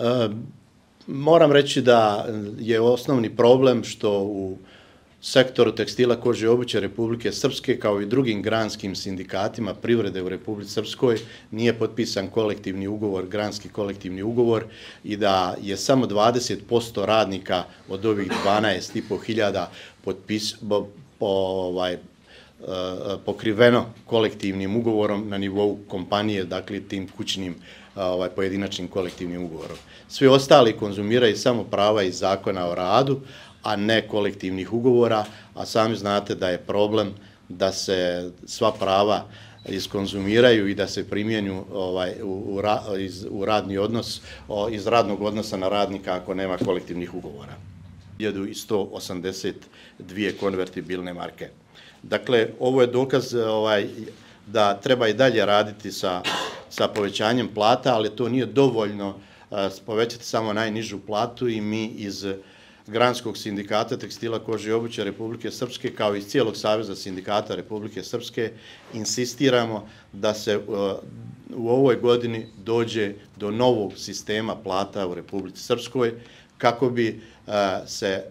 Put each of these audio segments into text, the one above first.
Ehm, moram reći da je osnovni problem što u sektoru tekstila kože i obuće Republike Srpske kao i drugim granskim sindikatima privrede u Republike Srpskoj nije potpisan kolektivni ugovor, granski kolektivni ugovor i da je samo 20% radnika od ovih 12.500 potpis, po, ovaj, pokriveno kolektivnim ugovorom na nivou kompanije, dakle tim kućnim ovaj, pojedinačnim kolektivnim ugovorom. Svi ostali konzumiraju samo prava iz zakona o radu, a ne kolektivnih ugovora, a sami znate da je problem da se sva prava iskonzumiraju i da se primjenju ovaj, u, u, iz, u radni odnos, o, iz radnog odnosa na radnika ako nema kolektivnih ugovora. 1182 konvertibilne marke. Dakle, ovo je dokaz e, ovaj, da treba i dalje raditi sa, sa povećanjem plata, ali to nije dovoljno e, povećati samo najnižu platu i mi iz Granskog sindikata tekstila kože i obuća Republike Srpske, kao i cijelog Saveza sindikata Republike Srpske, insistiramo da se e, u ovoj godini dođe do novog sistema plata u Republici Srpskoj, kako bi e, se e,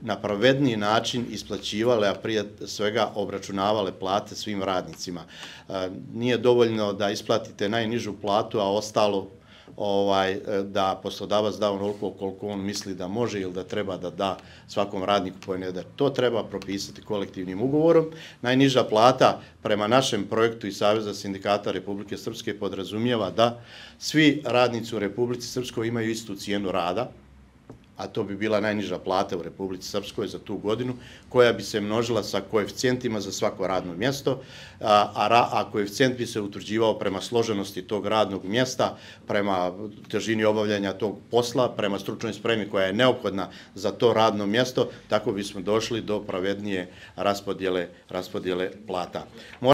na pravedniji način isplaćivale, a prije svega obračunavale plate svim radnicima. E, nije dovoljno da isplatite najnižu platu, a ostalo ovaj eh, da poslodavac da onoliko koliko on misli da može ili da treba da da svakom radniku po da. To treba propisati kolektivnim ugovorom. Najniža plata prema našem projektu i Saveza sindikata Republike Srpske podrazumijeva da svi radnici u Republici Srpskoj imaju istu cijenu rada, a to bi bila najniža plata u Republici Srpskoj za tu godinu, koja bi se množila sa koeficijentima za svako radno mjesto, a, a, a koeficijent bi se utvrđivao prema složenosti tog radnog mjesta, prema težini obavljanja tog posla, prema stručnoj spremi koja je neophodna za to radno mjesto, tako bismo došli do pravednije raspodjele, raspodjele plata.